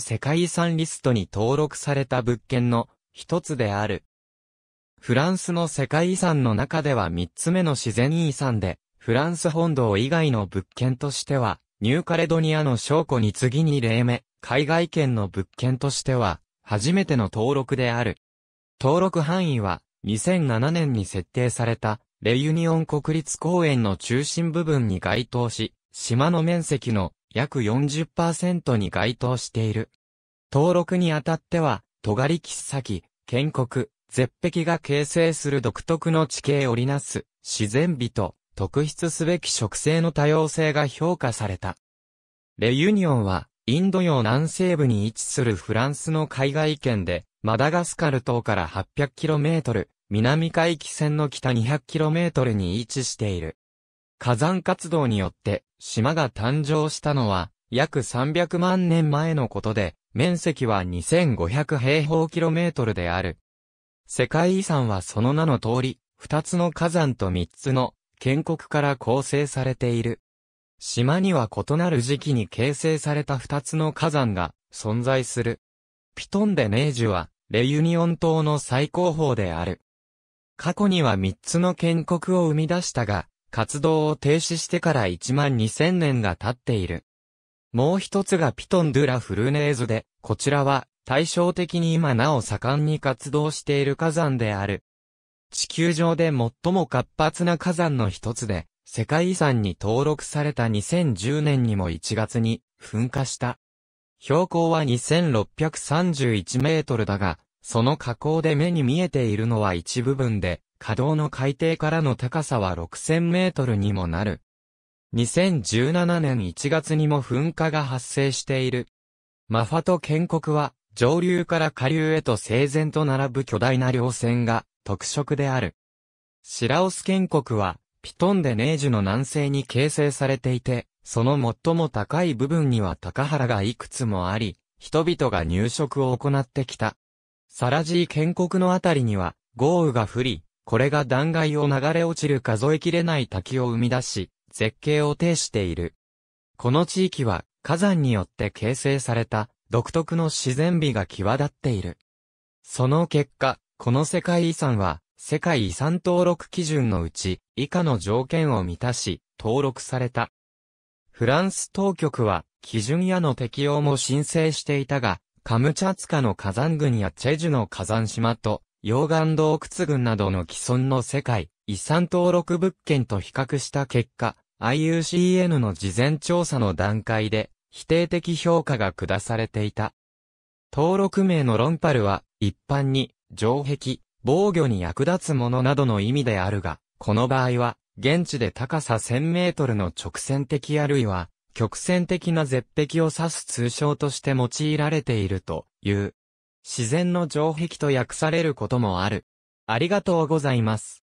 世界遺産リストに登録された物件の一つである。フランスの世界遺産の中では3つ目の自然遺産で、フランス本土以外の物件としては、ニューカレドニアの証拠に次に例目、海外圏の物件としては、初めての登録である。登録範囲は、2007年に設定された、レユニオン国立公園の中心部分に該当し、島の面積の約40%に該当している。登録にあたっては、尖り切先、建国、絶壁が形成する独特の地形を織りなす、自然美と、特筆すべき植生の多様性が評価された。レユニオンは、インド洋南西部に位置するフランスの海外圏で、マダガスカル島から 800km、南海域線の北 200km に位置している。火山活動によって島が誕生したのは約300万年前のことで、面積は2500平方キロメートルである。世界遺産はその名の通り、2つの火山と3つの建国から構成されている。島には異なる時期に形成された2つの火山が存在する。ピトンデネージュはレユニオン島の最高峰である。過去には3つの建国を生み出したが、活動を停止してから1万2000年が経っている。もう一つがピトン・ドゥ・ラ・フルネーズで、こちらは対照的に今なお盛んに活動している火山である。地球上で最も活発な火山の一つで、世界遺産に登録された2010年にも1月に噴火した。標高は2631メートルだが、その火口で目に見えているのは一部分で、稼働の海底からの高さは6000メートルにもなる。2017年1月にも噴火が発生している。マファト建国は、上流から下流へと整然と並ぶ巨大な稜線が特色である。シラオス建国は、ピトンでネージュの南西に形成されていて、その最も高い部分には高原がいくつもあり、人々が入植を行ってきた。サラジー建国のあたりには、豪雨が降り、これが断崖を流れ落ちる数えきれない滝を生み出し、絶景を呈している。この地域は火山によって形成された独特の自然美が際立っている。その結果、この世界遺産は世界遺産登録基準のうち以下の条件を満たし登録された。フランス当局は基準やの適用も申請していたが、カムチャツカの火山群やチェジュの火山島と溶岩洞窟群などの既存の世界遺産登録物件と比較した結果、IUCN の事前調査の段階で否定的評価が下されていた。登録名のロンパルは一般に城壁、防御に役立つものなどの意味であるが、この場合は現地で高さ1000メートルの直線的あるいは曲線的な絶壁を指す通称として用いられているという。自然の城壁と訳されることもある。ありがとうございます。